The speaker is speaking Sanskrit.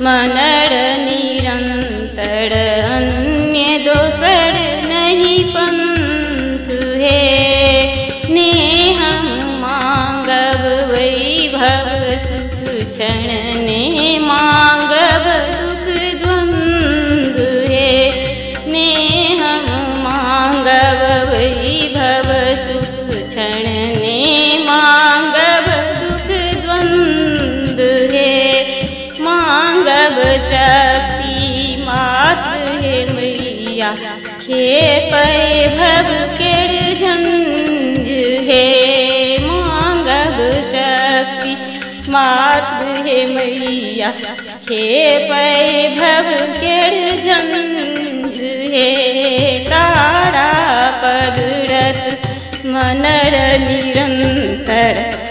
मनर निरंतर अन्य दोसर नहीं पंथ है। ने हम मांगब वैभव ने मांगब मांगब शक्ति मात्र है मैया खेपै भव केर झंझ है मांगब शक्ति मात्र है मैया खेपै भव केर झंझ है तारा पदरत मनर निरंतर